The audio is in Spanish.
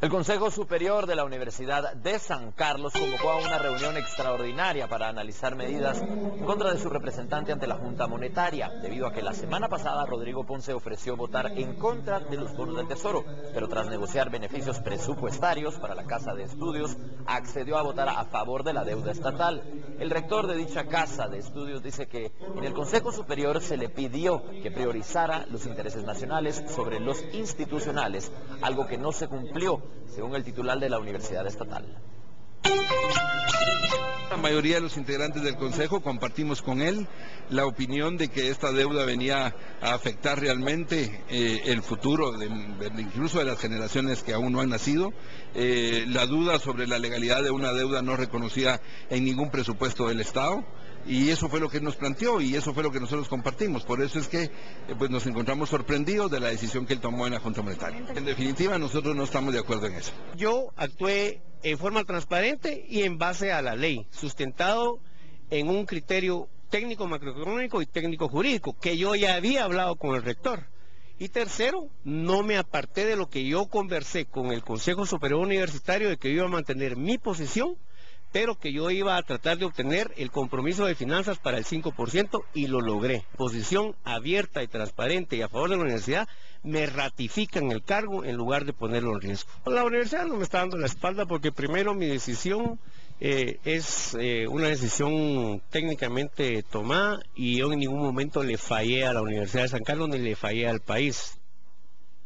El Consejo Superior de la Universidad de San Carlos convocó a una reunión extraordinaria para analizar medidas en contra de su representante ante la Junta Monetaria, debido a que la semana pasada Rodrigo Ponce ofreció votar en contra de los bonos del Tesoro, pero tras negociar beneficios presupuestarios para la Casa de Estudios, accedió a votar a favor de la deuda estatal. El rector de dicha Casa de Estudios dice que en el Consejo Superior se le pidió que priorizara los intereses nacionales sobre los institucionales, algo que no se cumplió según el titular de la Universidad Estatal. Mayoría de los integrantes del Consejo compartimos con él la opinión de que esta deuda venía a afectar realmente eh, el futuro, incluso de las generaciones que aún no han nacido. Eh, la duda sobre la legalidad de una deuda no reconocida en ningún presupuesto del Estado. Y eso fue lo que nos planteó y eso fue lo que nosotros compartimos. Por eso es que eh, pues nos encontramos sorprendidos de la decisión que él tomó en la Junta Monetaria. En definitiva, nosotros no estamos de acuerdo en eso. Yo actué en forma transparente y en base a la ley, sustentado en un criterio técnico macroeconómico y técnico jurídico, que yo ya había hablado con el rector. Y tercero, no me aparté de lo que yo conversé con el Consejo Superior Universitario de que iba a mantener mi posición pero que yo iba a tratar de obtener el compromiso de finanzas para el 5% y lo logré. Posición abierta y transparente y a favor de la universidad me ratifican el cargo en lugar de ponerlo en riesgo. La universidad no me está dando la espalda porque primero mi decisión eh, es eh, una decisión técnicamente tomada y yo en ningún momento le fallé a la Universidad de San Carlos ni le fallé al país.